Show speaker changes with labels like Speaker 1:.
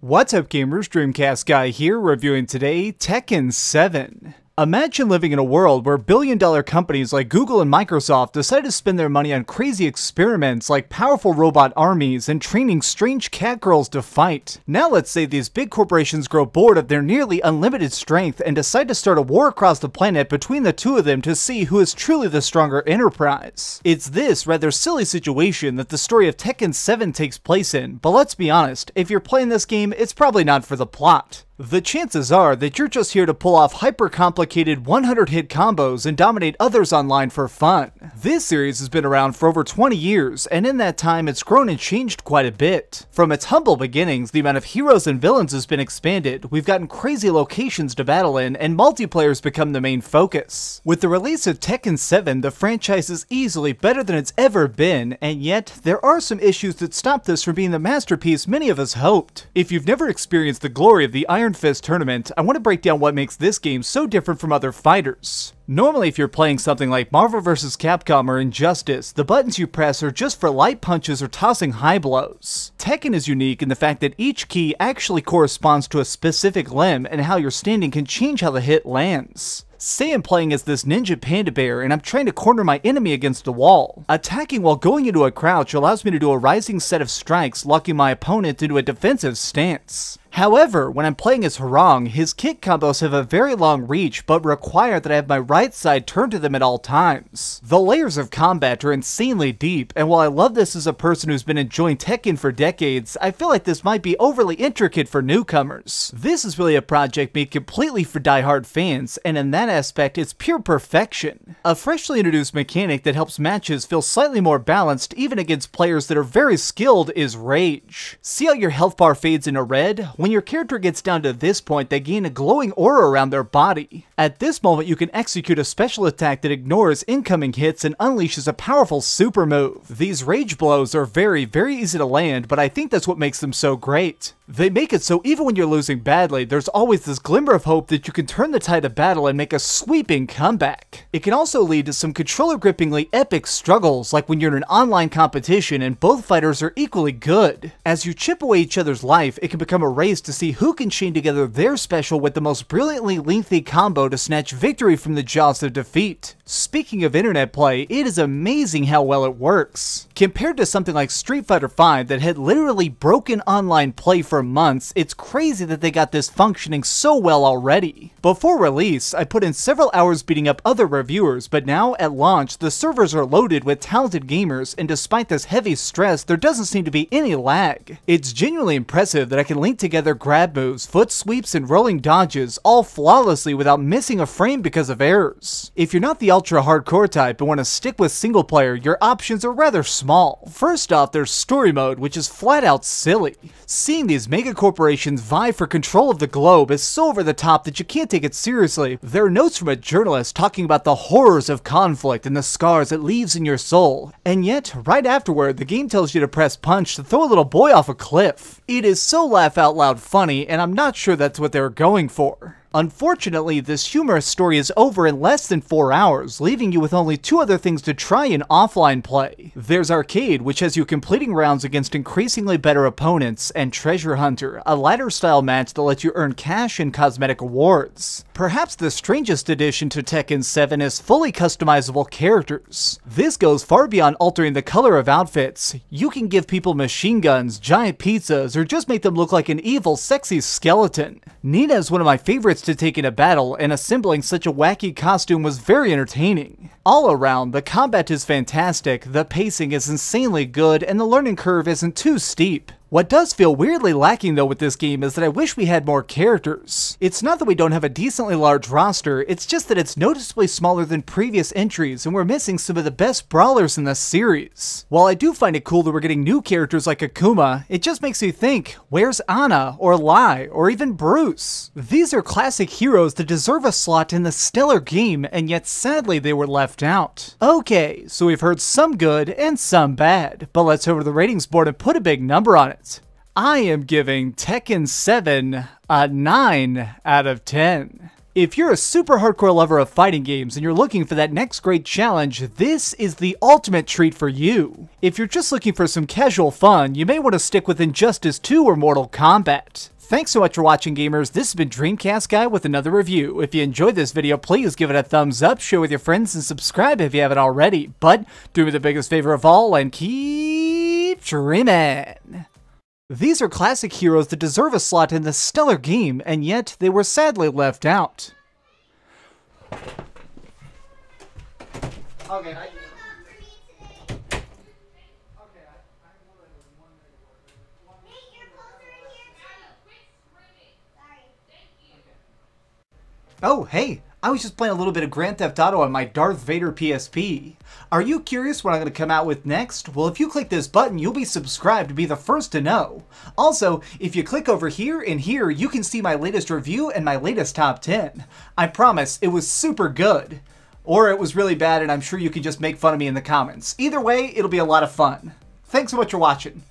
Speaker 1: What's up gamers, Dreamcast Guy here, reviewing today Tekken 7. Imagine living in a world where billion dollar companies like Google and Microsoft decide to spend their money on crazy experiments like powerful robot armies and training strange cat girls to fight. Now let's say these big corporations grow bored of their nearly unlimited strength and decide to start a war across the planet between the two of them to see who is truly the stronger enterprise. It's this rather silly situation that the story of Tekken 7 takes place in, but let's be honest, if you're playing this game, it's probably not for the plot. The chances are that you're just here to pull off hyper complicated 100 hit combos and dominate others online for fun. This series has been around for over 20 years, and in that time it's grown and changed quite a bit. From its humble beginnings, the amount of heroes and villains has been expanded, we've gotten crazy locations to battle in, and multiplayer's become the main focus. With the release of Tekken 7, the franchise is easily better than it's ever been, and yet there are some issues that stop this from being the masterpiece many of us hoped. If you've never experienced the glory of the Iron Fist tournament, I want to break down what makes this game so different from other fighters. Normally, if you're playing something like Marvel vs. Capcom or Injustice, the buttons you press are just for light punches or tossing high blows. Tekken is unique in the fact that each key actually corresponds to a specific limb, and how you're standing can change how the hit lands. Say I'm playing as this ninja panda bear and I'm trying to corner my enemy against a wall. Attacking while going into a crouch allows me to do a rising set of strikes, locking my opponent into a defensive stance. However, when I'm playing as Hwoarang, his kick combos have a very long reach, but require that I have my right side turned to them at all times. The layers of combat are insanely deep, and while I love this as a person who's been enjoying Tekken for decades, I feel like this might be overly intricate for newcomers. This is really a project made completely for die-hard fans, and in that aspect, it's pure perfection. A freshly introduced mechanic that helps matches feel slightly more balanced even against players that are very skilled is Rage. See how your health bar fades into red? When your character gets down to this point, they gain a glowing aura around their body. At this moment, you can execute a special attack that ignores incoming hits and unleashes a powerful super move. These rage blows are very, very easy to land, but I think that's what makes them so great. They make it so even when you're losing badly, there's always this glimmer of hope that you can turn the tide of battle and make a sweeping comeback. It can also lead to some controller grippingly epic struggles, like when you're in an online competition and both fighters are equally good. As you chip away each other's life, it can become a race to see who can chain together their special with the most brilliantly lengthy combo to snatch victory from the jaws of defeat. Speaking of internet play, it is amazing how well it works. Compared to something like Street Fighter V that had literally broken online play for months, it's crazy that they got this functioning so well already. Before release, I put in several hours beating up other reviewers, but now at launch, the servers are loaded with talented gamers, and despite this heavy stress, there doesn't seem to be any lag. It's genuinely impressive that I can link together grab moves, foot sweeps, and rolling dodges all flawlessly without missing a frame because of errors. If you're not the ultra hardcore type and want to stick with single player, your options are rather small. First off, there's story mode, which is flat out silly. Seeing these mega corporations vie for control of the globe is so over the top that you can't take it seriously. There are notes from a journalist talking about the horrors of conflict and the scars it leaves in your soul. And yet, right afterward, the game tells you to press punch to throw a little boy off a cliff. It is so laugh out loud funny, and I'm not sure that's what they were going for. Unfortunately, this humorous story is over in less than 4 hours, leaving you with only two other things to try in offline play. There's Arcade, which has you completing rounds against increasingly better opponents, and Treasure Hunter, a ladder style match that lets you earn cash and cosmetic awards. Perhaps the strangest addition to Tekken 7 is fully customizable characters. This goes far beyond altering the color of outfits. You can give people machine guns, giant pizzas, or just make them look like an evil, sexy skeleton. Nina is one of my favorites to take in a battle, and assembling such a wacky costume was very entertaining. All around, the combat is fantastic, the pacing is insanely good, and the learning curve isn't too steep. What does feel weirdly lacking though with this game is that I wish we had more characters. It's not that we don't have a decently large roster, it's just that it's noticeably smaller than previous entries and we're missing some of the best brawlers in the series. While I do find it cool that we're getting new characters like Akuma, it just makes me think, where's Anna, or Lei, or even Bruce? These are classic heroes that deserve a slot in the stellar game, and yet sadly they were left out. Okay, so we've heard some good and some bad, but let's over the ratings board and put a big number on it. I am giving Tekken 7 a 9 out of 10. If you're a super hardcore lover of fighting games and you're looking for that next great challenge, this is the ultimate treat for you. If you're just looking for some casual fun, you may want to stick with Injustice 2 or Mortal Kombat. Thanks so much for watching gamers, this has been Dreamcast Guy with another review. If you enjoyed this video, please give it a thumbs up, share with your friends, and subscribe if you haven't already. But do me the biggest favor of all and keep dreaming! These are classic heroes that deserve a slot in this stellar game, and yet they were sadly left out. Okay. I Oh, hey, I was just playing a little bit of Grand Theft Auto on my Darth Vader PSP. Are you curious what I'm going to come out with next? Well, if you click this button, you'll be subscribed to be the first to know. Also, if you click over here and here, you can see my latest review and my latest top 10. I promise, it was super good. Or it was really bad and I'm sure you can just make fun of me in the comments. Either way, it'll be a lot of fun. Thanks so much for watching.